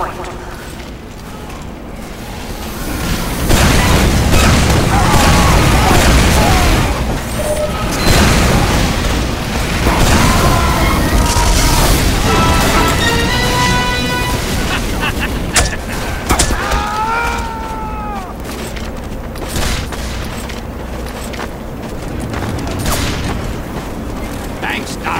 point. Thanks, Doc.